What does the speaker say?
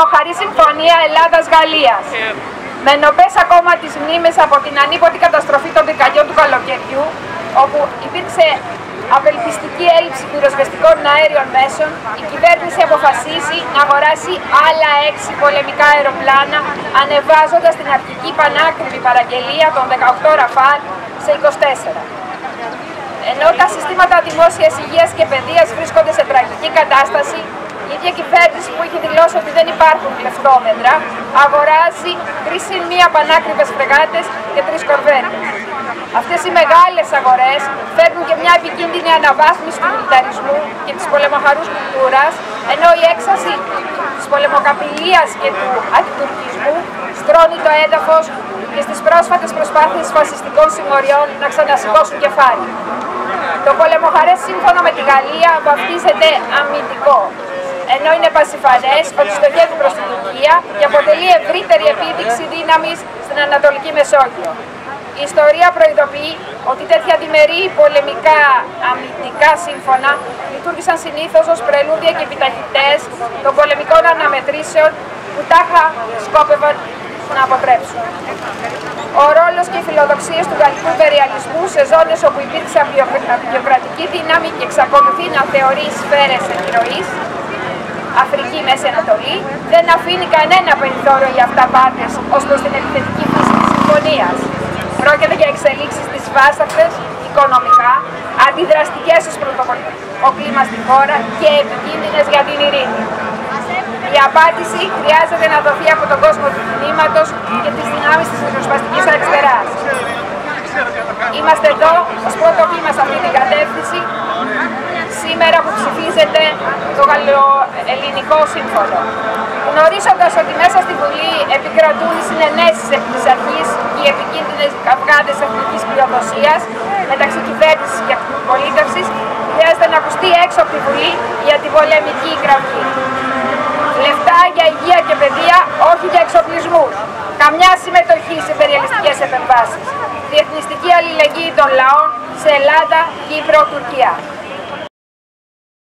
πολεμοχαρή συμφωνία Ελλάδας-Γαλλίας. Με νοπές ακόμα τις μνήμες από την ανίποτη καταστροφή των πυρκαγιών του καλοκαιριού, όπου υπήρξε απελπιστική έλλειψη πυροσβεστικών αέριων μέσων, η κυβέρνηση αποφασίσει να αγοράσει άλλα έξι πολεμικά αεροπλάνα, ανεβάζοντας την αρχική πανάκριβη παραγγελία των 18 Ραφάλ σε 24. Ενώ τα συστήματα δημόσιας υγείας και παιδείας βρίσκονται σε τραγική κατάσταση, η ίδια κυβέρνηση που είχε δηλώσει ότι δεν υπάρχουν λεφτόμετρα, αγοράζει τρεις συν μία πανάκριβες φρεγάτες και τρεις κορβέτες. Αυτές οι μεγάλες αγορές φέρνουν και μια επικίνδυνη αναβάθμιση του μιλιταρισμού και της πολεμοχαρούς κουλτούρας, ενώ η έξαση της πολεμοκαπηλείας και του αντιτουρκισμού στρώνει το έδαφος και στις πρόσφατες προσπάθειες φασιστικών συμμοριών να ξανασηκώσουν κεφάλι. Το πολεμοχαρές σύμφωνο με τη Γαλλία βαφτίζεται αμυντικό, ενώ είναι πασιφανές ότι στοχεύει προς την Τουρκία και αποτελεί ευρύτερη επίδειξη δύναμης στην Ανατολική Μεσόγειο. Η ιστορία προειδοποιεί ότι τέτοια διμερεί πολεμικά αμυντικά σύμφωνα λειτουργήσαν συνήθως ως πρελούδια και επιταχυτές των πολεμικών αναμετρήσεων που τάχα σκόπευαν να αποτρέψουν. Ο ρόλος και οι φιλοδοξίες του γαλλικού υπεριαλισμού σε ζώνες όπου υπήρξε απεικιοκρατική δύναμη και εξακολουθεί να θεωρεί σφαίρες επιρροής, Αφρική, Μέση Ανατολή, δεν αφήνει κανένα περιθώριο για αυταπάτες ως προς την επιθετική φύση της συμφωνίας. Πρόκειται για εξελίξεις της βάσταχτες, οικονομικά, αντιδραστικές ως πρωτοβολικό κλίμα στη χώρα και επικίνδυνες για την ειρήνη. Η απάντηση χρειάζεται να δοθεί από τον κόσμο του κινήματος και τις δυνάμεις της ριζοσπαστικής αριστεράς. Είμαστε εδώ ως πρώτο βήμα σε αυτή την κατεύθυνση σήμερα που ψηφίζεται το γαλλοελληνικό σύμφωνο. Γνωρίζοντας ότι μέσα στη Βουλή επικρατούν οι συνενέσεις εκ της αρχής και οι επικίνδυνες καυγάδες εθνικής πλειοδοσίας μεταξύ κυβέρνησης και αντιπολίτευσης, χρειάζεται να ακουστεί έξω από τη Βουλή η αντιπολεμική κραυγή. Λεφτά για υγεία και παιδεία, όχι για εξοπλισμούς. Καμιά συμμετοχή σε περιελιστικές επεμβάσεις. Διεθνιστική αλληλεγγύη των λαών σε Ελλάδα, Κύπρο, Τουρκία.